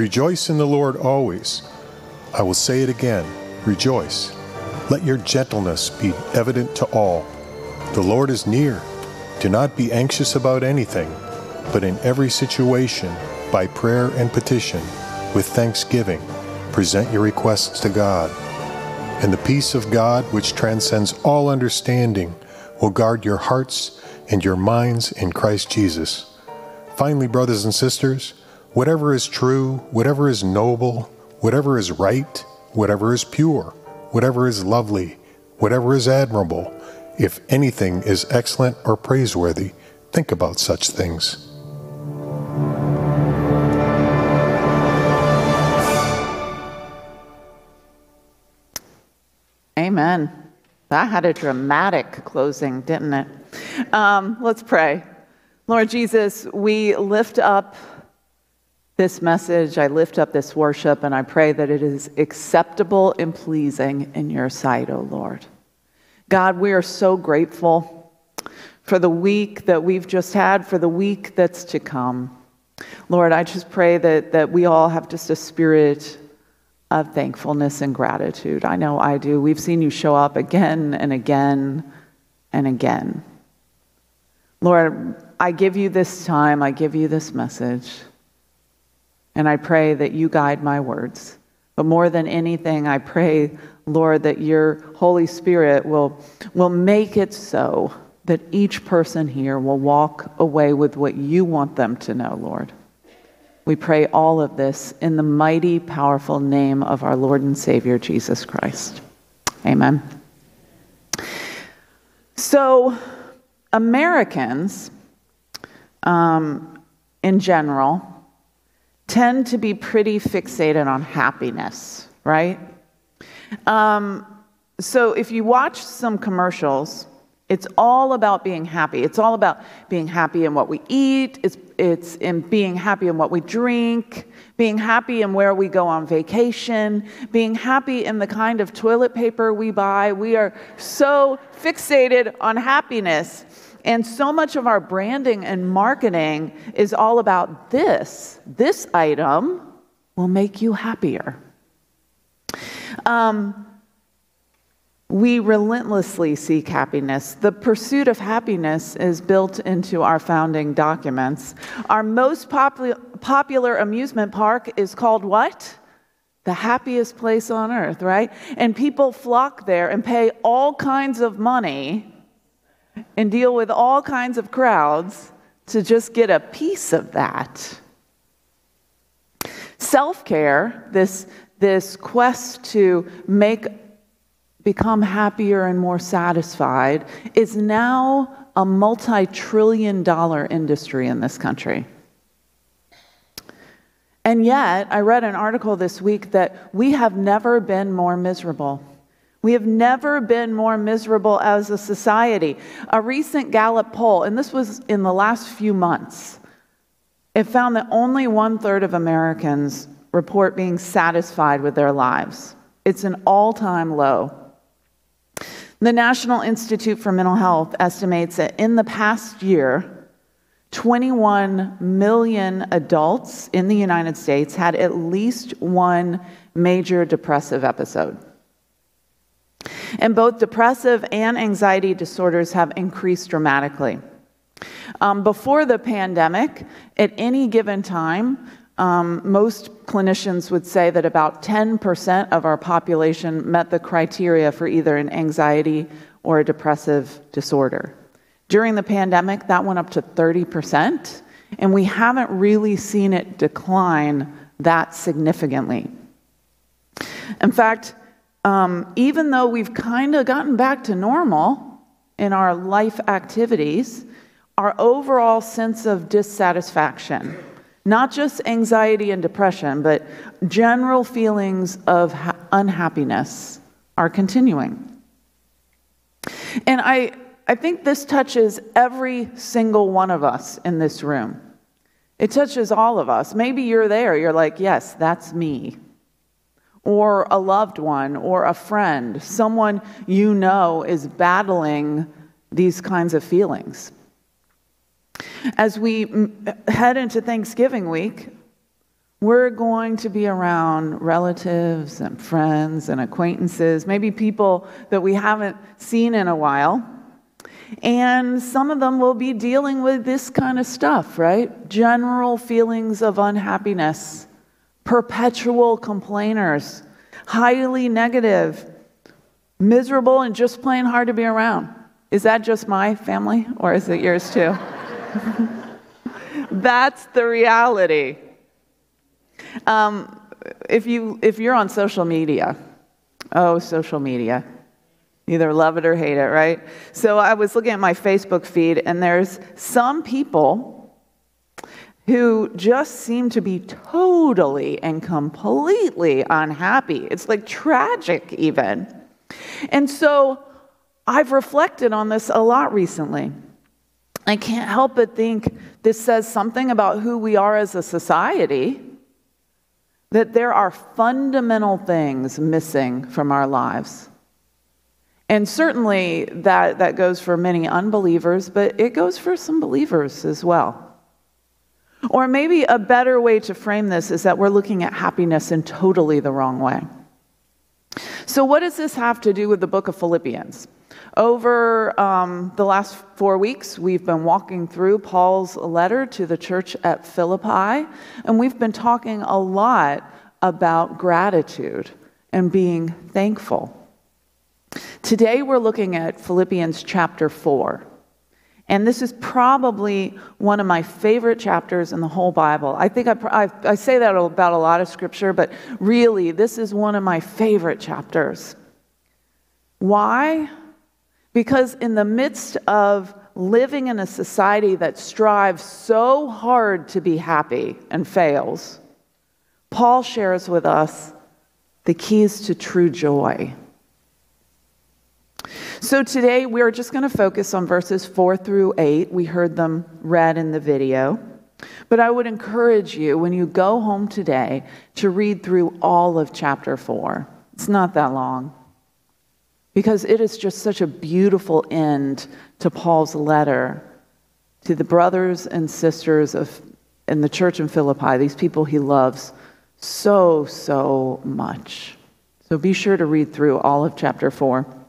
Rejoice in the Lord always. I will say it again rejoice. Let your gentleness be evident to all. The Lord is near. Do not be anxious about anything, but in every situation, by prayer and petition, with thanksgiving, present your requests to God. And the peace of God, which transcends all understanding, will guard your hearts and your minds in Christ Jesus. Finally, brothers and sisters, whatever is true, whatever is noble, whatever is right, whatever is pure, whatever is lovely, whatever is admirable, if anything is excellent or praiseworthy, think about such things. Amen. That had a dramatic closing, didn't it? Um, let's pray. Lord Jesus, we lift up this message, I lift up this worship, and I pray that it is acceptable and pleasing in your sight, O oh Lord. God, we are so grateful for the week that we've just had, for the week that's to come. Lord, I just pray that, that we all have just a spirit of thankfulness and gratitude. I know I do. We've seen you show up again and again and again. Lord, I give you this time, I give you this message, and I pray that you guide my words. But more than anything, I pray, Lord, that your Holy Spirit will, will make it so that each person here will walk away with what you want them to know, Lord. We pray all of this in the mighty, powerful name of our Lord and Savior, Jesus Christ. Amen. So, Americans, um, in general, tend to be pretty fixated on happiness, right? Um, so, if you watch some commercials, it's all about being happy. It's all about being happy in what we eat. It's, it's in being happy in what we drink, being happy in where we go on vacation, being happy in the kind of toilet paper we buy. We are so fixated on happiness. And so much of our branding and marketing is all about this. This item will make you happier. Um, we relentlessly seek happiness. The pursuit of happiness is built into our founding documents. Our most popul- popular amusement park is called what? The happiest place on earth, right? And people flock there and pay all kinds of money and deal with all kinds of crowds to just get a piece of that. Self care, this, this quest to make become happier and more satisfied is now a multi trillion dollar industry in this country. And yet, I read an article this week that we have never been more miserable. We have never been more miserable as a society. A recent Gallup poll, and this was in the last few months, it found that only one third of Americans report being satisfied with their lives. It's an all time low. The National Institute for Mental Health estimates that in the past year, 21 million adults in the United States had at least one major depressive episode. And both depressive and anxiety disorders have increased dramatically. Um, before the pandemic, at any given time, um, most clinicians would say that about 10% of our population met the criteria for either an anxiety or a depressive disorder. During the pandemic, that went up to 30%, and we haven't really seen it decline that significantly. In fact, um, even though we've kind of gotten back to normal in our life activities, our overall sense of dissatisfaction, not just anxiety and depression, but general feelings of ha- unhappiness are continuing. And I, I think this touches every single one of us in this room. It touches all of us. Maybe you're there, you're like, yes, that's me. Or a loved one, or a friend, someone you know is battling these kinds of feelings. As we head into Thanksgiving week, We're going to be around relatives and friends and acquaintances, maybe people that we haven't seen in a while. And some of them will be dealing with this kind of stuff, right? General feelings of unhappiness, perpetual complainers, highly negative, miserable, and just plain hard to be around. Is that just my family or is it yours too? That's the reality. Um, if, you, if you're on social media, oh, social media, either love it or hate it, right? So I was looking at my Facebook feed, and there's some people who just seem to be totally and completely unhappy. It's like tragic, even. And so I've reflected on this a lot recently. I can't help but think this says something about who we are as a society that there are fundamental things missing from our lives. And certainly that, that goes for many unbelievers, but it goes for some believers as well. Or maybe a better way to frame this is that we're looking at happiness in totally the wrong way. So, what does this have to do with the book of Philippians? Over um, the last four weeks, we've been walking through Paul's letter to the church at Philippi, and we've been talking a lot about gratitude and being thankful. Today, we're looking at Philippians chapter 4. And this is probably one of my favorite chapters in the whole Bible. I think I, I, I, say that about a lot of scripture, but really, this is one of my favorite chapters. Why? Because in the midst of living in a society that strives so hard to be happy and fails, Paul shares with us the keys to true joy. So today we're just going to focus on verses 4 through 8. We heard them read in the video. But I would encourage you when you go home today to read through all of chapter 4. It's not that long because it is just such a beautiful end to Paul's letter to the brothers and sisters of in the church in Philippi, these people he loves so, so much. So be sure to read through all of chapter 4.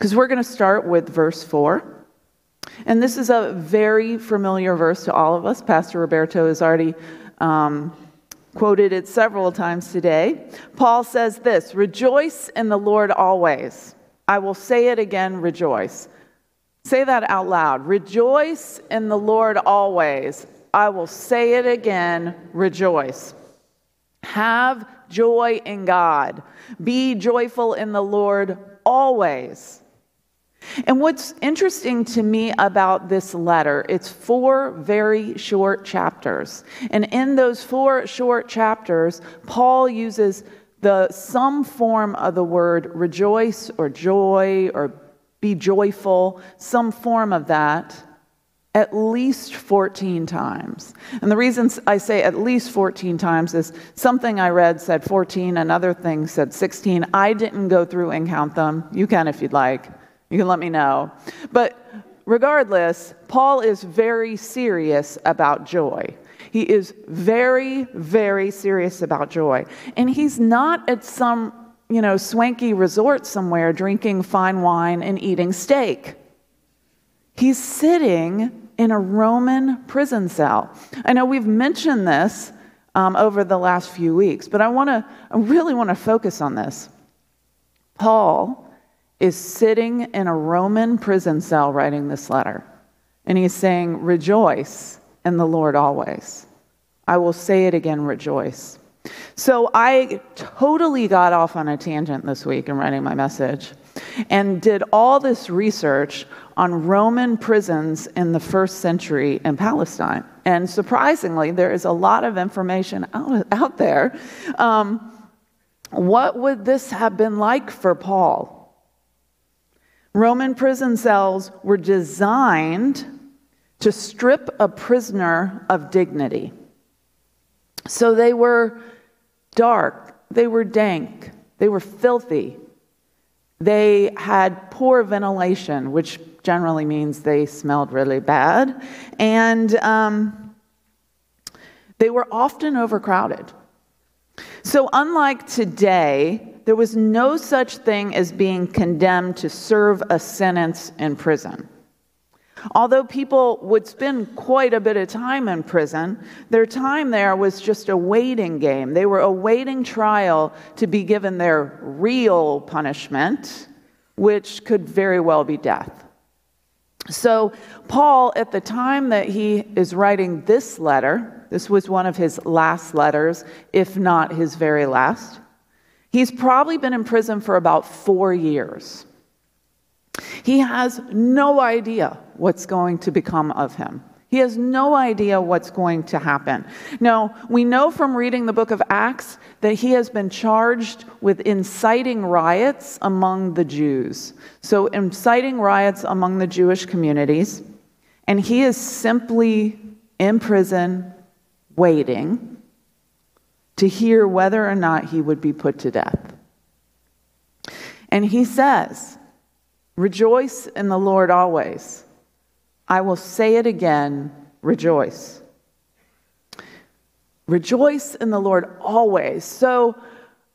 Because we're going to start with verse 4. And this is a very familiar verse to all of us. Pastor Roberto has already um, quoted it several times today. Paul says this Rejoice in the Lord always. I will say it again, rejoice. Say that out loud. Rejoice in the Lord always. I will say it again, rejoice. Have joy in God. Be joyful in the Lord always. And what's interesting to me about this letter, it's four very short chapters. And in those four short chapters, Paul uses the some form of the word rejoice or joy or be joyful, some form of that at least 14 times. And the reason I say at least 14 times is something I read said 14, another thing said 16. I didn't go through and count them. You can if you'd like. You can let me know. But regardless, Paul is very serious about joy. He is very, very serious about joy. And he's not at some, you know, swanky resort somewhere drinking fine wine and eating steak. He's sitting in a Roman prison cell. I know we've mentioned this um, over the last few weeks, but I want to, I really want to focus on this. Paul is sitting in a Roman prison cell writing this letter, and he's saying, Rejoice in the Lord always. I will say it again, rejoice. So I totally got off on a tangent this week in writing my message and did all this research on Roman prisons in the first century in Palestine. And surprisingly, there is a lot of information out, out there. Um, what would this have been like for Paul? Roman prison cells were designed to strip a prisoner of dignity. So they were dark, they were dank, they were filthy, they had poor ventilation, which generally means they smelled really bad. And um, They were often overcrowded. So, unlike today, there was no such thing as being condemned to serve a sentence in prison. Although people would spend quite a bit of time in prison, their time there was just a waiting game. They were awaiting trial to be given their real punishment, which could very well be death. So, Paul, at the time that he is writing this letter, this was one of his last letters, if not his very last, he's probably been in prison for about four years. He has no idea what's going to become of him. He has no idea what's going to happen. Now, we know from reading the book of Acts that he has been charged with inciting riots among the Jews. So, inciting riots among the Jewish communities. And he is simply in prison waiting to hear whether or not he would be put to death. And he says, Rejoice in the Lord always. I will say it again rejoice. Rejoice in the Lord always. So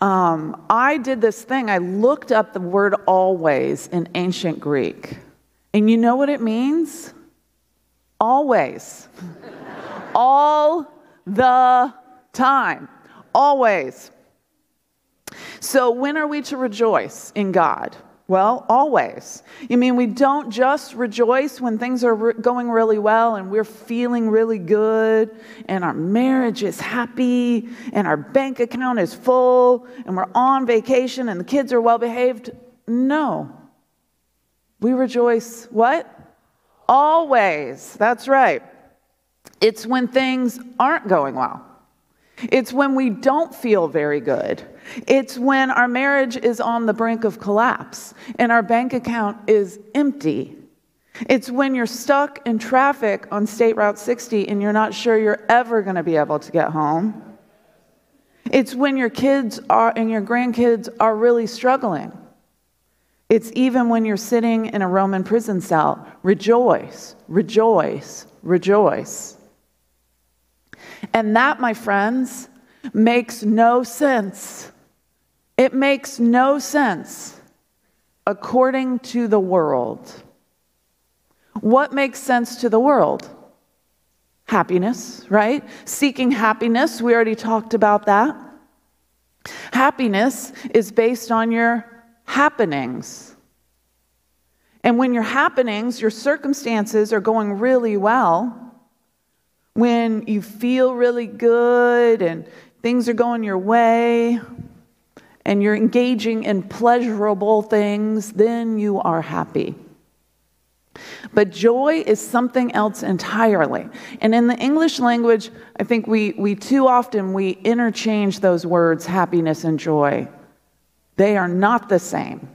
um, I did this thing. I looked up the word always in ancient Greek. And you know what it means? Always. All the time. Always. So when are we to rejoice in God? Well, always. You mean we don't just rejoice when things are re- going really well and we're feeling really good and our marriage is happy and our bank account is full and we're on vacation and the kids are well behaved? No. We rejoice what? Always. That's right. It's when things aren't going well. It's when we don't feel very good. It's when our marriage is on the brink of collapse and our bank account is empty. It's when you're stuck in traffic on State Route 60 and you're not sure you're ever going to be able to get home. It's when your kids are and your grandkids are really struggling. It's even when you're sitting in a Roman prison cell. Rejoice, rejoice, rejoice. And that, my friends, makes no sense. It makes no sense according to the world. What makes sense to the world? Happiness, right? Seeking happiness, we already talked about that. Happiness is based on your happenings. And when your happenings, your circumstances are going really well, when you feel really good and things are going your way and you're engaging in pleasurable things, then you are happy. But joy is something else entirely. And in the English language, I think we, we too often we interchange those words, happiness and joy. They are not the same.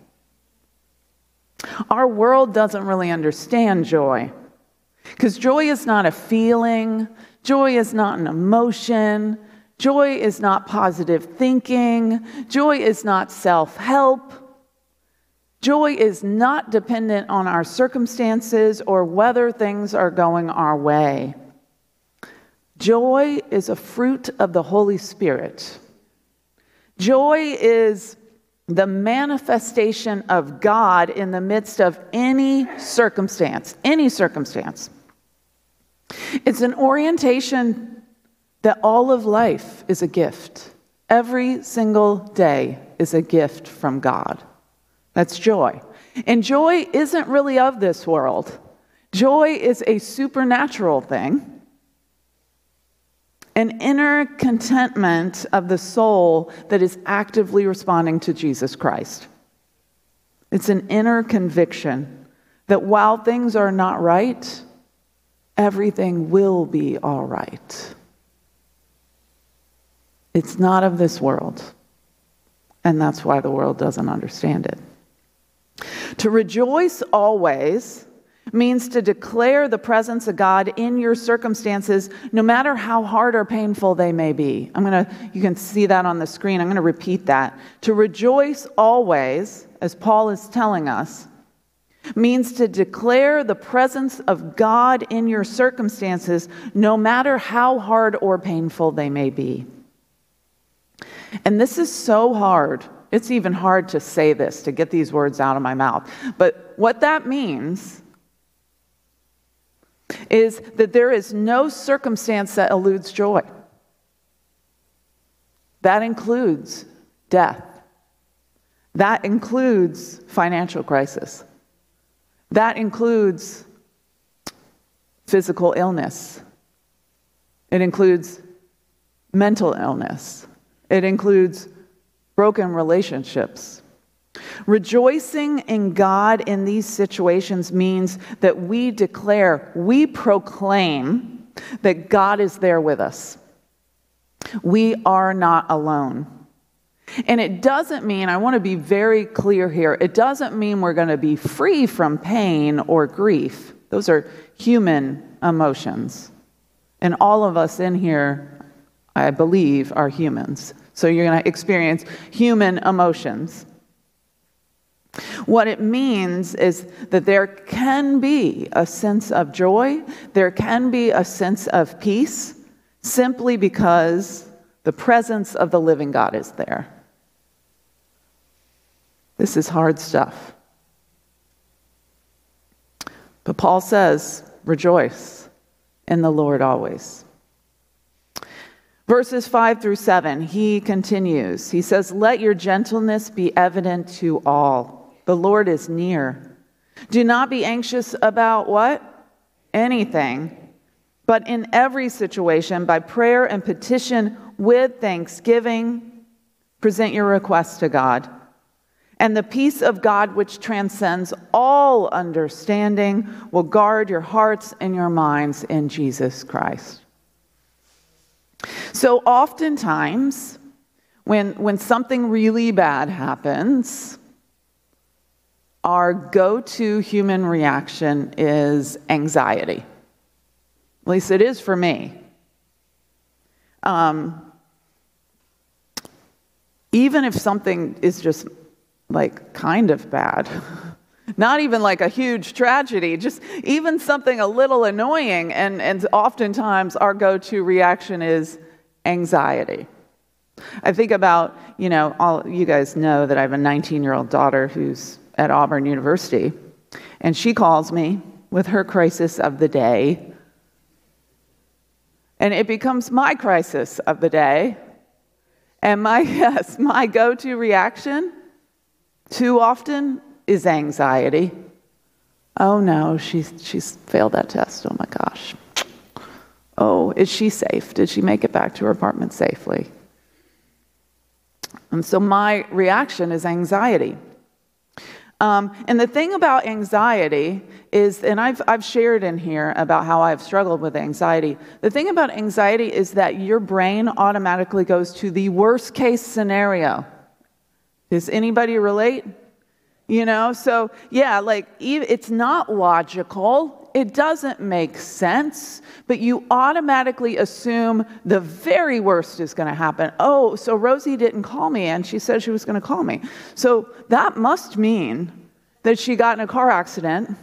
Our world doesn't really understand joy. Because joy is not a feeling, joy is not an emotion, joy is not positive thinking, joy is not self help. Joy is not dependent on our circumstances or whether things are going our way. Joy is a fruit of the Holy Spirit. Joy is the manifestation of God in the midst of any circumstance, any circumstance. It's an orientation that all of life is a gift. Every single day is a gift from God. That's joy. And joy isn't really of this world, joy is a supernatural thing an inner contentment of the soul that is actively responding to Jesus Christ. It's an inner conviction that while things are not right, everything will be all right. It's not of this world, and that's why the world doesn't understand it. To rejoice always means to declare the presence of God in your circumstances, no matter how hard or painful they may be. I'm going to, you can see that on the screen. I'm going to repeat that. To rejoice always, as Paul is telling us, means to declare the presence of God in your circumstances, no matter how hard or painful they may be. And this is so hard. It's even hard to say this, to get these words out of my mouth. But what that means is that there is no circumstance that eludes joy. That includes death. That includes financial crisis. That includes physical illness. It includes mental illness. It includes broken relationships. Rejoicing in God in these situations means that we declare, we proclaim that God is there with us. We are not alone. And it doesn't mean, I want to be very clear here, it doesn't mean we're going to be free from pain or grief. Those are human emotions. And all of us in here, I believe, are humans. So you're going to experience human emotions. What it means is that there can be a sense of joy, there can be a sense of peace, simply because the presence of the living God is there. This is hard stuff. But Paul says, rejoice in the Lord always. Verses 5 through 7, he continues. He says, Let your gentleness be evident to all. The Lord is near. Do not be anxious about what? Anything. But in every situation, by prayer and petition with thanksgiving, present your requests to God. And the peace of God, which transcends all understanding, will guard your hearts and your minds in Jesus Christ. So, oftentimes, when, when something really bad happens, our go to human reaction is anxiety. At least it is for me. Um, even if something is just like kind of bad. Not even like a huge tragedy, just even something a little annoying. And, and oftentimes our go to reaction is anxiety. I think about, you know, all you guys know that I have a 19 year old daughter who's at Auburn University, and she calls me with her crisis of the day. And it becomes my crisis of the day. And my, yes, my go to reaction too often is anxiety. Oh no, she's, she's failed that test. Oh my gosh. Oh, is she safe? Did she make it back to her apartment safely? And so my reaction is anxiety. Um, and the thing about anxiety is, and I've, I've shared in here about how I've struggled with anxiety. The thing about anxiety is that your brain automatically goes to the worst case scenario. Does anybody relate? You know, so yeah, like it's not logical. It doesn't make sense, but you automatically assume the very worst is going to happen. Oh, so Rosie didn't call me and she said she was going to call me. So that must mean that she got in a car accident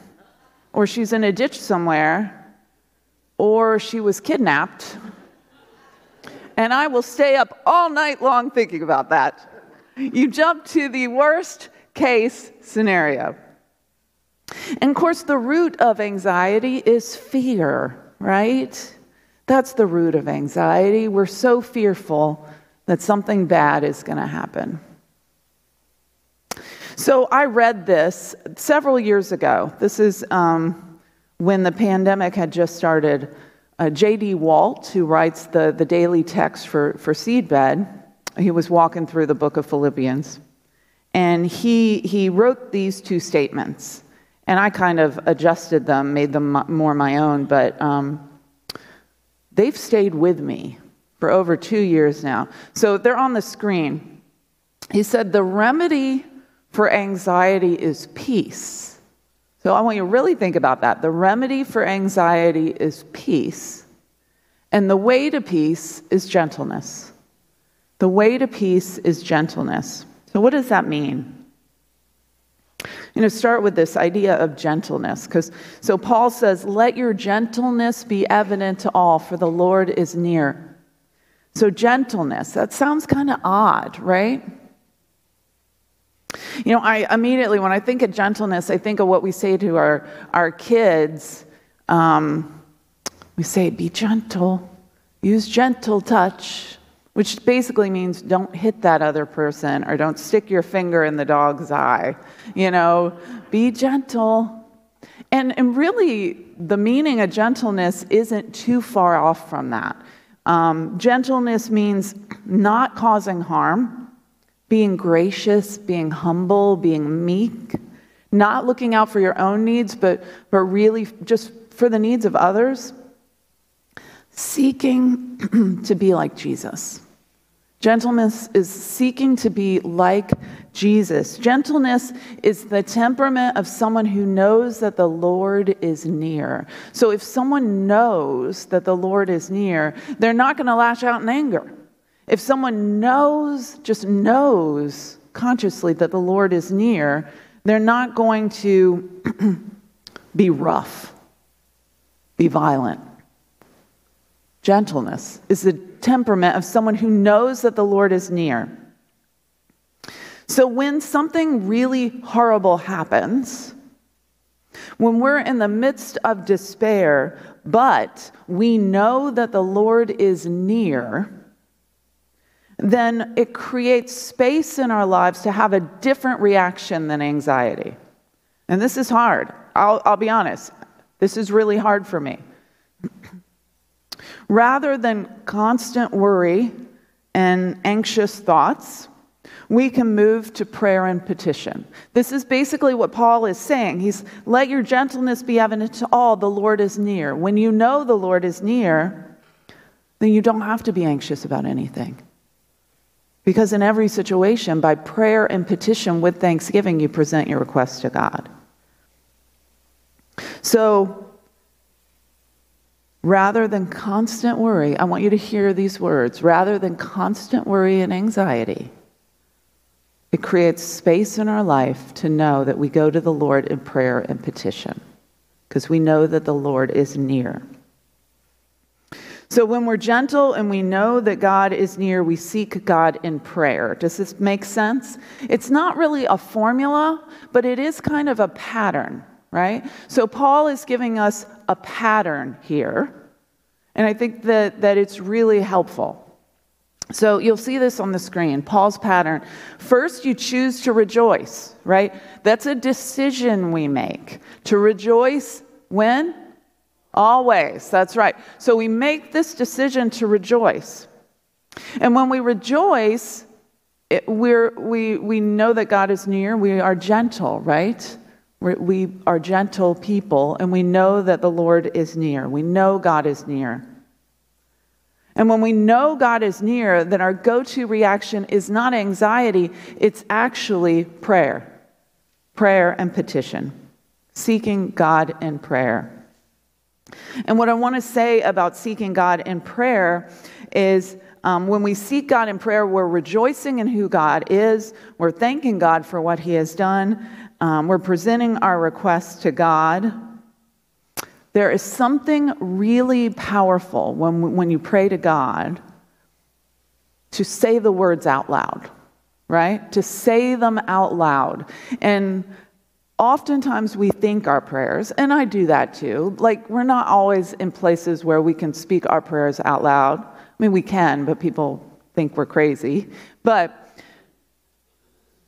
or she's in a ditch somewhere or she was kidnapped. And I will stay up all night long thinking about that. You jump to the worst case scenario. And of course, the root of anxiety is fear, right? That's the root of anxiety. We're so fearful that something bad is going to happen. So I read this several years ago. This is um, when the pandemic had just started. Uh, J.D. Walt, who writes the, the daily text for, for Seedbed, he was walking through the book of Philippians. And he, he wrote these two statements. And I kind of adjusted them, made them more my own, but um, they've stayed with me for over two years now. So they're on the screen. He said, The remedy for anxiety is peace. So I want you to really think about that. The remedy for anxiety is peace. And the way to peace is gentleness. The way to peace is gentleness. So, what does that mean? You know, start with this idea of gentleness because so Paul says, "Let your gentleness be evident to all, for the Lord is near." So gentleness, that sounds kind of odd, right? You know, I immediately, when I think of gentleness, I think of what we say to our, our kids. Um, we say, be gentle, use gentle touch, which basically means don't hit that other person or don't stick your finger in the dog's eye. You know, be gentle. And, and really, the meaning of gentleness isn't too far off from that. Um, gentleness means not causing harm being gracious, being humble, being meek, not looking out for your own needs, but, but really just for the needs of others, seeking to be like Jesus. Gentleness is seeking to be like Jesus. Gentleness is the temperament of someone who knows that the Lord is near. So if someone knows that the Lord is near, they're not going to lash out in anger. If someone knows, just knows consciously that the Lord is near, they're not going to be rough, be violent. Gentleness is the temperament of someone who knows that the Lord is near. So when something really horrible happens, when we're in the midst of despair, but we know that the Lord is near, then it creates space in our lives to have a different reaction than anxiety. And this is hard. I'll, I'll be honest. This is really hard for me. Rather than constant worry and anxious thoughts, we can move to prayer and petition. This is basically what Paul is saying. He's let your gentleness be evident to all, the Lord is near. When you know the Lord is near, then you don't have to be anxious about anything. Because in every situation, by prayer and petition with thanksgiving, you present your request to God. So, rather than constant worry, I want you to hear these words rather than constant worry and anxiety, it creates space in our life to know that we go to the Lord in prayer and petition because we know that the Lord is near. So when we're gentle and we know that God is near, we seek God in prayer. Does this make sense? It's not really a formula, but it is kind of a pattern, right? So Paul is giving us a pattern here, and I think that, that it's really helpful. So you'll see this on the screen Paul's pattern. First, you choose to rejoice, right? That's a decision we make. To rejoice when? Always, that's right. So we make this decision to rejoice. And when we rejoice, it, we're, we, we know that God is near. We are gentle, right? We're, gentle people, and we know that the Lord is near. We know God is near. And when we know God is near, then our go to reaction is not anxiety, it's actually prayer. Prayer and petition. Seeking God in prayer. And what I want to say about seeking God in prayer is um, when we seek God in prayer, we're rejoicing in who God is, we're thanking God for what He has done, um, we're presenting our requests to God. There is something really powerful when, when you pray to God to say the words out loud, right? To say them out loud. And oftentimes we think our prayers, and I do that too. Like, we're not always in places where we can speak our prayers out loud. I mean, we can, but people think we're crazy. But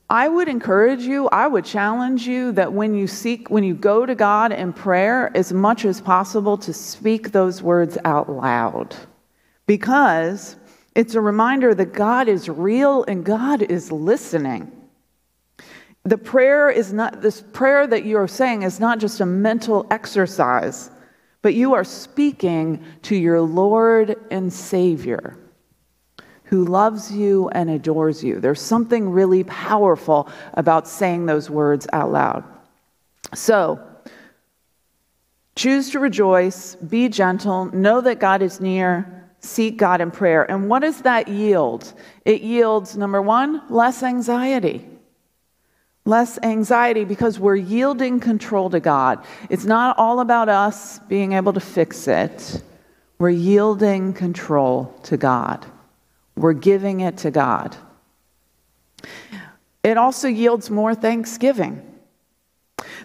I would encourage you, I would challenge you that when you seek, when you go to God in prayer, as much as possible to speak those words out loud. Because it's a reminder that God is real and God is listening the prayer is not, this prayer that you're saying is not just a mental exercise, but you are speaking to your Lord and Savior who loves you and adores you. There's something really powerful about saying those words out loud. So, choose to rejoice, be gentle, know that God is near, seek God in prayer. And what does that yield? It yields, number one, less anxiety less anxiety because we're yielding control to God. It's not all about us being able to fix it. We're yielding control to God. We're giving it to God. It also yields more thanksgiving.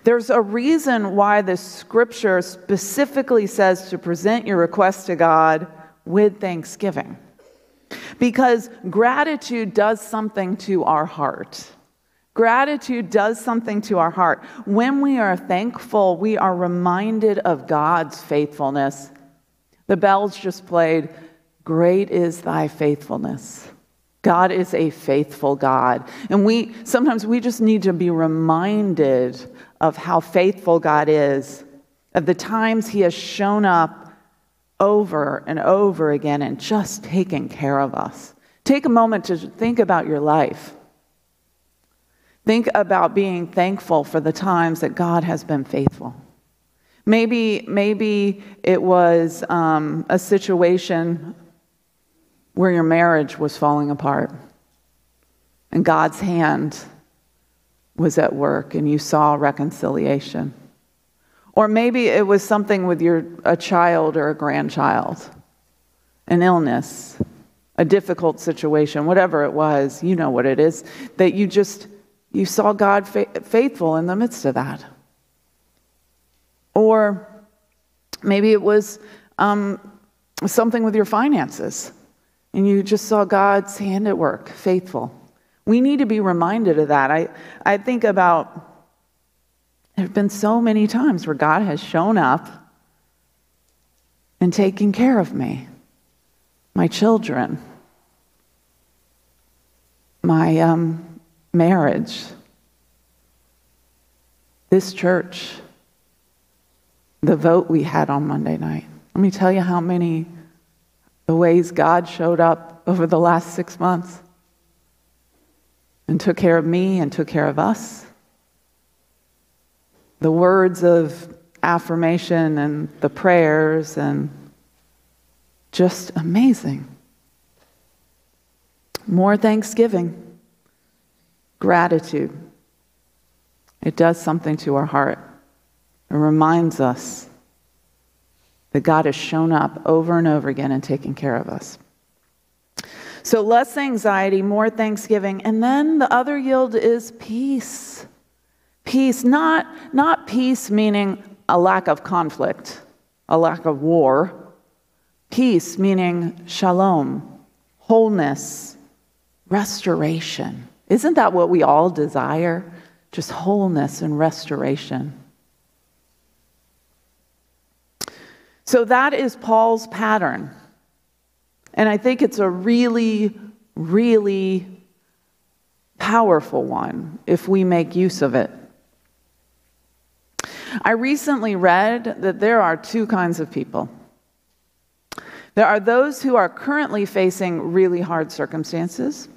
There's a reason why the scripture specifically says to present your request to God with thanksgiving. Because gratitude does something to our heart. Gratitude does something to our heart. When we are thankful, we are reminded of God's faithfulness. The bells just played, Great is thy faithfulness. God is a faithful God. And we sometimes we just need to be reminded of how faithful God is, of the times he has shown up over and over again and just taken care of us. Take a moment to think about your life. Think about being thankful for the times that God has been faithful. Maybe, maybe it was um, a situation where your marriage was falling apart and God's hand was at work and you saw reconciliation. Or maybe it was something with your, a child or a grandchild, an illness, a difficult situation, whatever it was, you know what it is, that you just, you saw God fa- faithful in the midst of that. Or maybe it was um, something with your finances, and you just saw God's hand at work, faithful. We need to be reminded of that. I, I think about there have been so many times where God has shown up and taken care of me, my children, my um, marriage, this church, the vote we had on Monday night. Let me tell you how many the ways God showed up over the last six months and took care of me and took care of us. The words of affirmation and the prayers and just amazing. More thanksgiving, gratitude. It does something to our heart. It reminds us that God has shown up over and over again and taken care of us. So less anxiety, more thanksgiving. And then the other yield is peace. Peace, not, not peace meaning a lack of conflict, a lack of war. Peace meaning shalom, wholeness, restoration. Isn't that what we all desire? Just wholeness and restoration. So that is Paul's pattern. And I think it's a really, really powerful one if we make use of it. I recently read that there are two kinds of people. There are those who are currently facing really hard circumstances,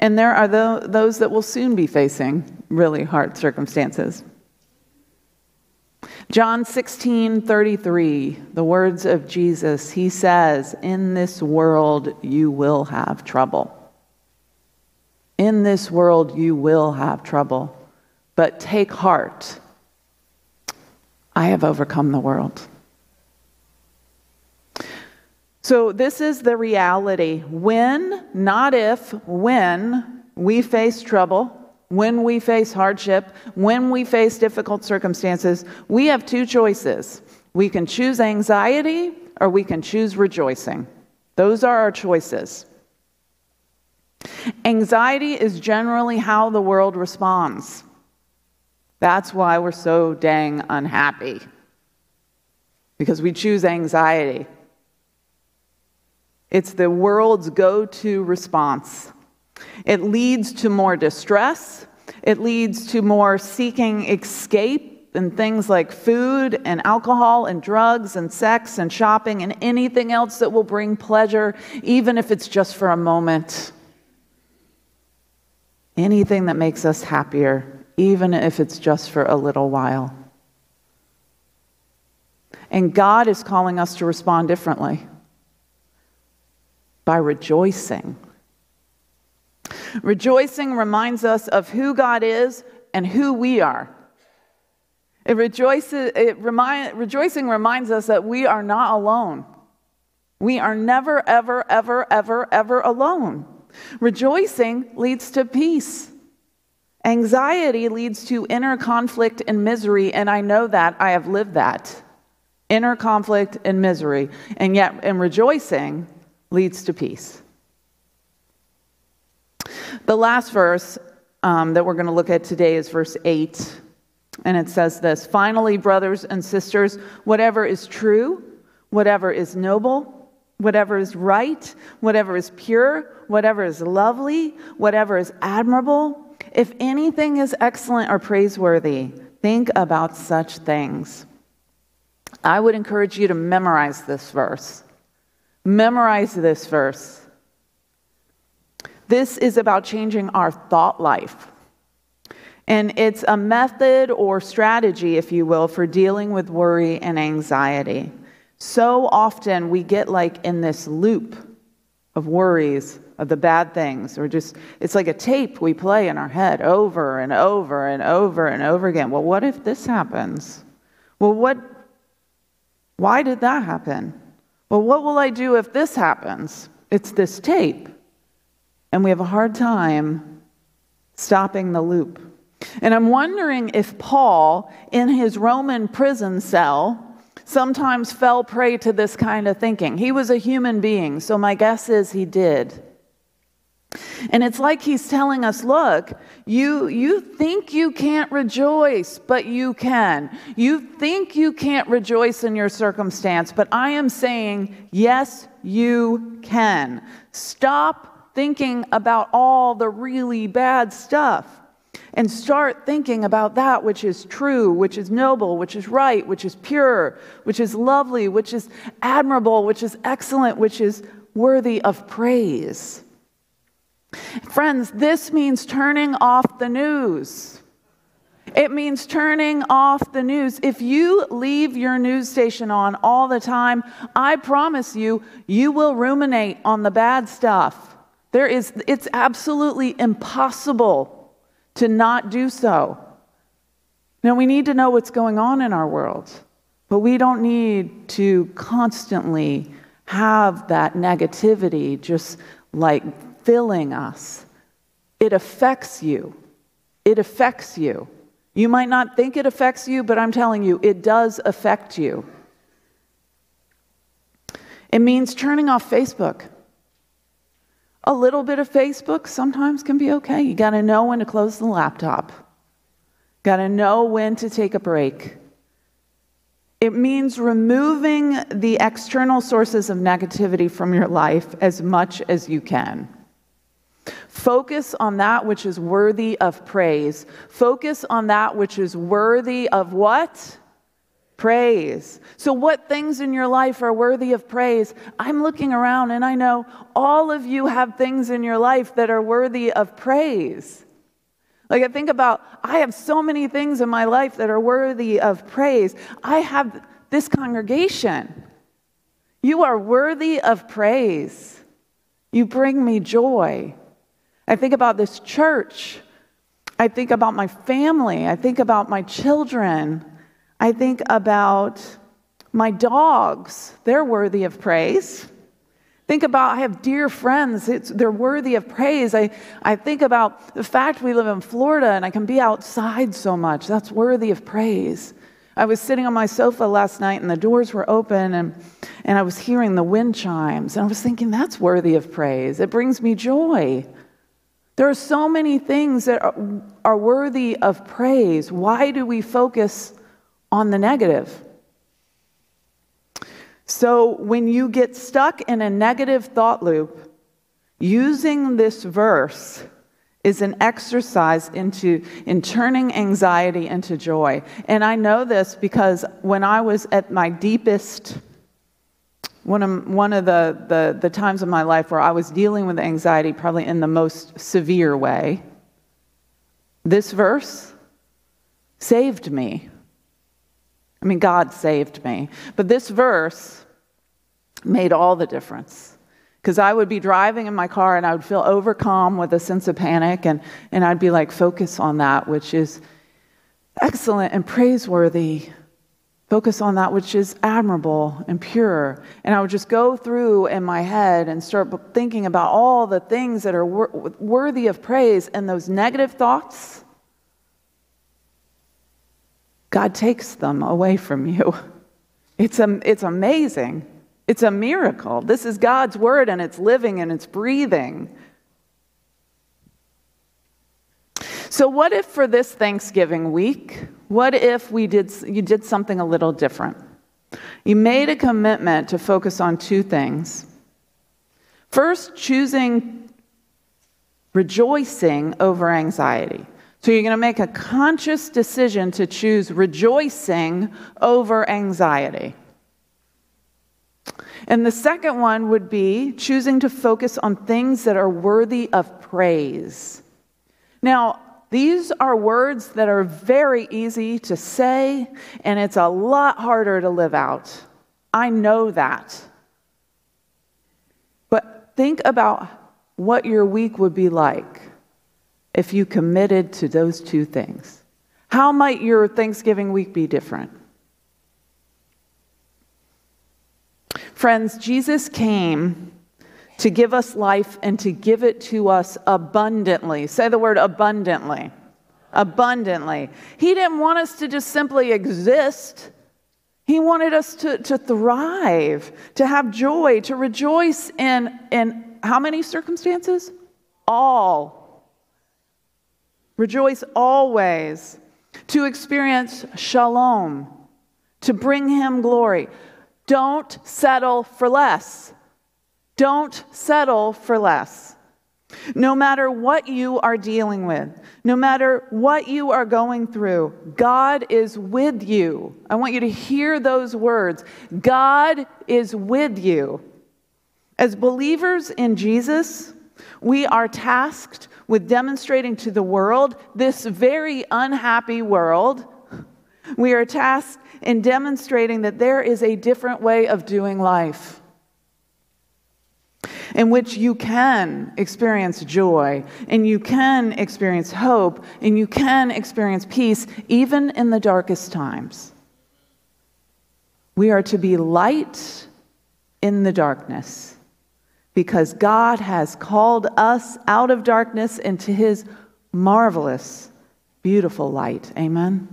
and there are those that will soon be facing really hard circumstances. John 16, 33, the words of Jesus, he says, In this world you will have trouble. In this world you will have trouble, but take heart. I have overcome the world. So, this is the reality. When, not if, when we face trouble, when we face hardship, when we face difficult circumstances, we have two choices. We can choose anxiety or we can choose rejoicing. Those are our choices. Anxiety is generally how the world responds. That's why we're so dang unhappy, because we choose anxiety. It's the world's go to response. It leads to more distress. It leads to more seeking escape and things like food and alcohol and drugs and sex and shopping and anything else that will bring pleasure, even if it's just for a moment. Anything that makes us happier, even if it's just for a little while. And God is calling us to respond differently by rejoicing Rejoicing reminds us of who God is and who we are. It rejoices, it remind, rejoicing reminds us that we are not alone. We are never, ever, ever, ever, ever alone. Rejoicing leads to peace. Anxiety leads to inner conflict and misery, and I know that. I have lived that. Inner conflict and misery. And yet, and rejoicing leads to peace. The last verse um, that we're going to look at today is verse 8. And it says this Finally, brothers and sisters, whatever is true, whatever is noble, whatever is right, whatever is pure, whatever is lovely, whatever is admirable, if anything is excellent or praiseworthy, think about such things. I would encourage you to memorize this verse. Memorize this verse. This is about changing our thought life. And it's a method or strategy, if you will, for dealing with worry and anxiety. So often we get like in this loop of worries, of the bad things, or just, it's like a tape we play in our head over and over and over and over again. Well, what if this happens? Well, what, why did that happen? Well, what will I do if this happens? It's this tape. And we have a hard time stopping the loop. And I'm wondering if Paul, in his Roman prison cell, sometimes fell prey to this kind of thinking. He was a human being, so my guess is he did. And it's like he's telling us, look, you, you think you can't rejoice, but you can. You think you can't rejoice in your circumstance, but I am saying, yes, you can. Stop thinking about all the really bad stuff and start thinking about that which is true, which is noble, which is right, which is pure, which is lovely, which is admirable, which is excellent, which is worthy of praise. Friends, this means turning off the news. It means turning off the news. If you leave your news station on all the time, I promise you, you will ruminate on the bad stuff. There is, it's absolutely impossible to not do so. Now, we need to know what's going on in our world, but we don't need to constantly have that negativity just like filling us. It affects you. It affects you. You might not think it affects you, but I'm telling you, it does affect you. It means turning off Facebook. A little bit of Facebook sometimes can be okay. You got to know when to close the laptop, got to know when to take a break. It means removing the external sources of negativity from your life as much as you can. Focus on that which is worthy of praise. Focus on that which is worthy of what? Praise. So, what things in your life are worthy of praise? I'm looking around and I know all of you have things in your life that are worthy of praise. Like, I think about, I have so many things in my life that are worthy of praise. I have this congregation. You are worthy of praise. You bring me joy. I think about this church. I think about my family. I think about my children. I think about my dogs, they're worthy of praise. Think about, I have dear friends, they're worthy of praise. I, I think about the fact we live in Florida and I can be outside so much. That's worthy of praise. I was sitting on my sofa last night and the doors were open and, and I was hearing the wind chimes and I was thinking, that's worthy of praise. It brings me joy. There are so many things that are, are worthy of praise. Why do we focus on the negative. So when you get stuck in a negative thought loop, using this verse is an exercise into in turning anxiety into joy. And I know this because when I was at my deepest one of, one of the, the, the times of my life where I was dealing with anxiety, probably in the most severe way, this verse saved me. I mean, God saved me. But this verse made all the difference. Because I would be driving in my car and I would feel overcome with a sense of panic, and, and I'd be like, focus on that which is excellent and praiseworthy. Focus on that which is admirable and pure. And I would just go through in my head and start thinking about all the things that are wor- worthy of praise, and those negative thoughts, God takes them away from you. It's, a, it's amazing. It's a miracle. This is God's word, and it's living and it's breathing. So, what if for this Thanksgiving week, what if we did, you did something a little different? You made a commitment to focus on two things. First, choosing rejoicing over anxiety. So, you're going to make a conscious decision to choose rejoicing over anxiety. And the second one would be choosing to focus on things that are worthy of praise. Now, these are words that are very easy to say, and it's a lot harder to live out. I know that. But think about what your week would be like if you committed to those two things. How might your Thanksgiving week be different? Friends, Jesus came to give us life and to give it to us abundantly. Say the word abundantly. Abundantly. He didn't want us to just simply exist. He wanted us to, to thrive, to have joy, to rejoice in, in how many circumstances? All. Rejoice always. To experience shalom, to bring him glory. Don't settle for less. Don't settle for less. No matter what you are dealing with, no matter what you are going through, God is with you. I want you to hear those words God is with you. As believers in Jesus, we are tasked with demonstrating to the world, this very unhappy world, we are tasked in demonstrating that there is a different way of doing life in which you can experience joy and you can experience hope and you can experience peace even in the darkest times. We are to be light in the darkness because God has called us out of darkness into his marvelous, beautiful light. Amen.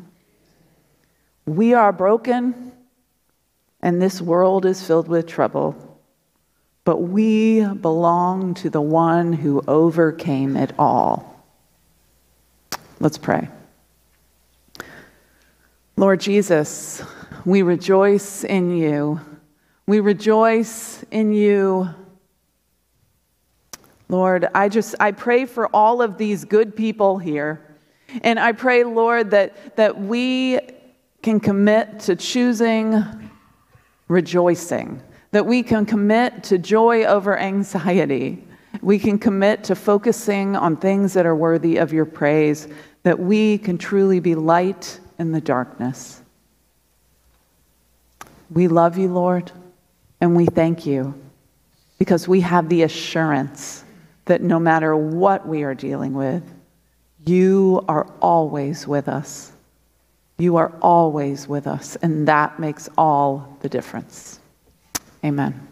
We are broken and this world is filled with trouble but we belong to the one who overcame it all. Let's pray. Lord Jesus, we rejoice in you. We rejoice in you. Lord, I just I pray for all of these good people here. And I pray, Lord, that, that we can commit to choosing rejoicing that we can commit to joy over anxiety. We can commit to focusing on things that are worthy of your praise, that we can truly be light in the darkness. We love you, Lord, and we thank you because we have the assurance that no matter what we are dealing with, you are always with us. You are always with us, and that makes all the difference. Amen.